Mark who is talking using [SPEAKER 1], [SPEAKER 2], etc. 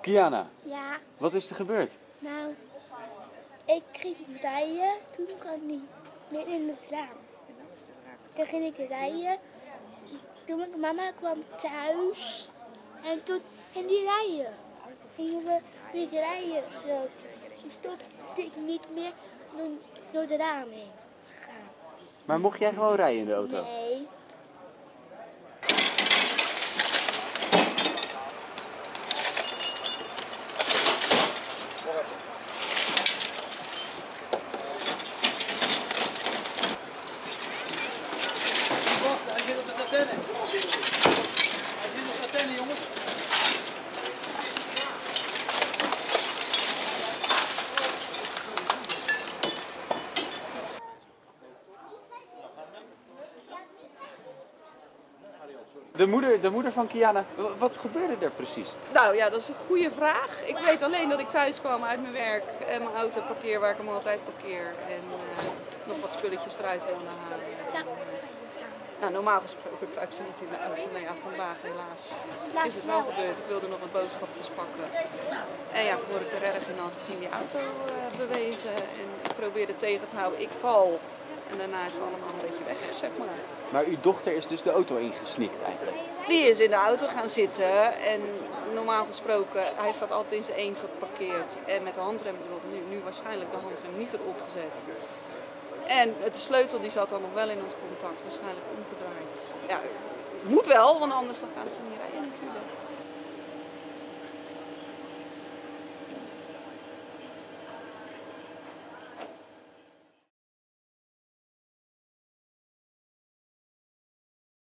[SPEAKER 1] Kiana,
[SPEAKER 2] Ja,
[SPEAKER 1] wat is er gebeurd?
[SPEAKER 2] nou, ik ging rijden, toen kwam die net in het raam. Toen ging ik rijden, toen mijn mama kwam thuis en toen ging die rijden. Gingen we niet rijden zo. Toen stopte ik niet meer door, door de raam heen gegaan.
[SPEAKER 1] Maar mocht jij gewoon rijden in de auto?
[SPEAKER 2] Nee.
[SPEAKER 3] De
[SPEAKER 1] moeder, de moeder van Kiana, wat gebeurde er precies?
[SPEAKER 4] Nou ja, dat is een goede vraag. Ik weet alleen dat ik thuis kwam uit mijn werk en mijn auto parkeer waar ik hem altijd parkeer. En eh, nog wat spulletjes eruit wilde halen.
[SPEAKER 2] Zo.
[SPEAKER 4] Nou, normaal gesproken kruipt ze niet in de auto. Nou ja, vandaag helaas is het wel gebeurd. Ik wilde nog wat boodschapjes pakken. En ja, voor ik er erg in had, ging die auto eh, bewegen. En ik probeerde tegen te houden. Ik val. En daarna is het allemaal een beetje weg, zeg maar.
[SPEAKER 1] Maar uw dochter is dus de auto ingesnikt eigenlijk.
[SPEAKER 4] Die is in de auto gaan zitten en normaal gesproken, hij staat altijd in zijn één geparkeerd en met de handrem erop. Nu, nu waarschijnlijk de handrem niet erop gezet. En de sleutel die zat dan nog wel in het contact, waarschijnlijk omgedraaid. Ja, moet wel, want anders dan gaan ze niet rijden natuurlijk.